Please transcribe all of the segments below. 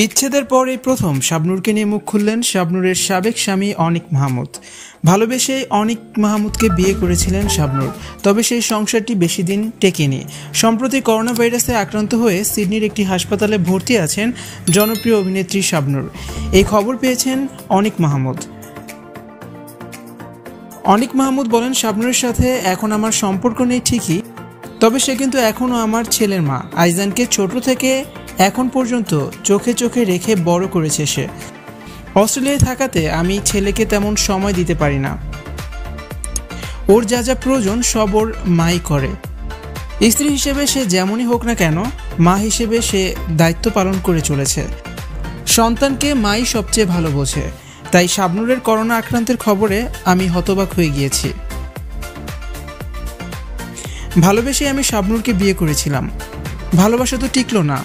বিচ্ছেদের পর এই প্রথম শাবনুরকে নিয়ে মুখ খুললেন শাবনুরের সাবেক স্বামী অনিক মাহমুদ। ভালোবেসে অনিক মাহমুদকে বিয়ে করেছিলেন শাবনুর, তবে সেই সংসারটি বেশি দিন টেকেনি। সম্প্রতি করোনা ভাইরাসে আক্রান্ত হয়ে সিডনির একটি হাসপাতালে ভর্তি আছেন জনপ্রিয় অভিনেত্রী শাবনুর। এই খবর পেয়েছেন অনিক মাহমুদ। অনিক মাহমুদ বলেন, শাবনুরের সাথে এখন আমার সম্পর্ক নেই ঠিকই, তবে সে কিন্তু এখনও আমার ছেলের মা। আইজানকে ছোট থেকে এখন পর্যন্ত চোখে চোখে রেখে বড় করেছে সে। অস্ট্রেলিয়ায় থাকাতে আমি ছেলেকে তেমন সময় দিতে পারি না। ওর যা যা প্রয়োজন সব ওর মাই করে। স্ত্রী হিসেবে সে যেমনই হোক না কেন, মা হিসেবে সে দায়িত্ব পালন করে চলেছে। সন্তানকে মাই সবচেয়ে ভালো বোঝে। তাই শাবনুরের করোনা আক্রান্তের খবরে আমি হতবাক হয়ে গিয়েছি। ভালোবেসে আমি শাবনুরকে বিয়ে করেছিলাম। ভালোবাসা তো টিকলো না।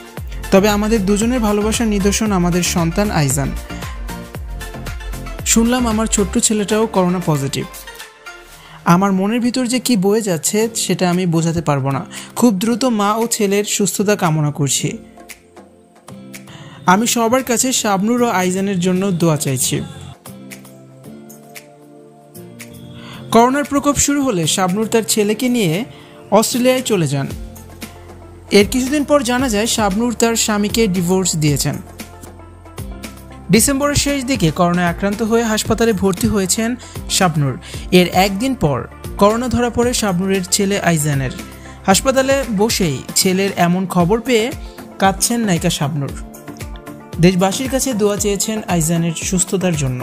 তবে আমাদের দুজনের ভালোবাসার নিদর্শন আমাদের সন্তান আইজান। শুনলাম আমার ছোট্ট ছেলেটাও করোনা পজিটিভ। আমার মনের ভিতর যে কি বয়ে যাচ্ছে সেটা আমি বোঝাতে পারব না। খুব দ্রুত মা ও ছেলের সুস্থতা কামনা করছি। আমি সবার কাছে শাবনুর ও আইজানের জন্য দোয়া চাইছি। করোনার প্রকোপ শুরু হলে শাবনুর তার ছেলেকে নিয়ে অস্ট্রেলিয়ায় চলে যান। এর কিছুদিন পর জানা যায়, শাবনুর তার স্বামীকে ডিভোর্স দিয়েছেন। ডিসেম্বরের শেষ দিকে করোনায় আক্রান্ত হয়ে হাসপাতালে ভর্তি হয়েছেন শাবনুর। এর একদিন পর করোনা ধরা পড়ে শাবনুরের ছেলে আইজানের। হাসপাতালে বসেই ছেলের এমন খবর পেয়ে কাঁদছেন নায়িকা শাবনুর। দেশবাসীর কাছে দোয়া চেয়েছেন আইজানের সুস্থতার জন্য।